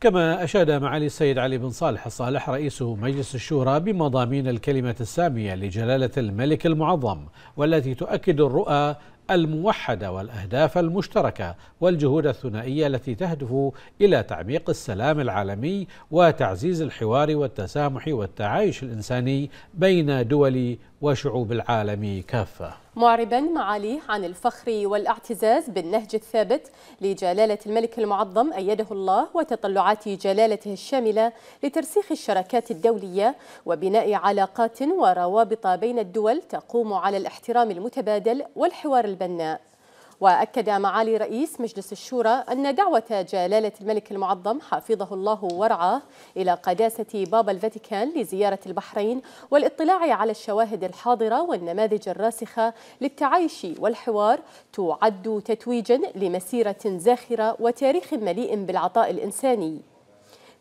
كما أشاد معالي السيد علي بن صالح الصالح رئيس مجلس الشورى بمضامين الكلمة السامية لجلالة الملك المعظم والتي تؤكد الرؤى الموحدة والأهداف المشتركة والجهود الثنائية التي تهدف إلى تعميق السلام العالمي وتعزيز الحوار والتسامح والتعايش الإنساني بين دول وشعوب العالم كافة. معربا معاليه عن الفخر والأعتزاز بالنهج الثابت لجلالة الملك المعظم أيده الله وتطلعات جلالته الشاملة لترسيخ الشراكات الدولية وبناء علاقات وروابط بين الدول تقوم على الاحترام المتبادل والحوار البناء. وأكد معالي رئيس مجلس الشورى أن دعوة جلالة الملك المعظم حفظه الله ورعاه إلى قداسة بابا الفاتيكان لزيارة البحرين والاطلاع على الشواهد الحاضرة والنماذج الراسخة للتعايش والحوار تعد تتويجا لمسيرة زاخرة وتاريخ مليء بالعطاء الإنساني.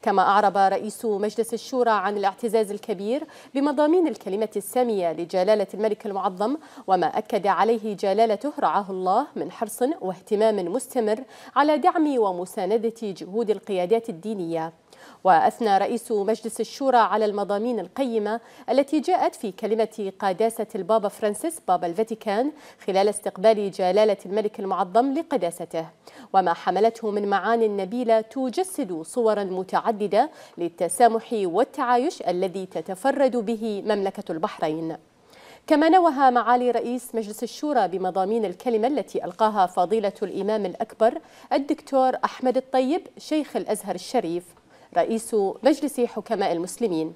كما أعرب رئيس مجلس الشورى عن الاعتزاز الكبير بمضامين الكلمة السامية لجلالة الملك المعظم وما أكد عليه جلالته رعاه الله من حرص واهتمام مستمر على دعم ومساندة جهود القيادات الدينية. وأثنى رئيس مجلس الشورى على المضامين القيمة التي جاءت في كلمة قداسة البابا فرانسيس بابا الفاتيكان خلال استقبال جلالة الملك المعظم لقداسته. وما حملته من معان نبيلة تجسد صورا متعددة للتسامح والتعايش الذي تتفرد به مملكة البحرين. كما نوه معالي رئيس مجلس الشورى بمضامين الكلمة التي ألقاها فضيلة الإمام الأكبر الدكتور أحمد الطيب شيخ الأزهر الشريف. رئيس مجلس حكماء المسلمين.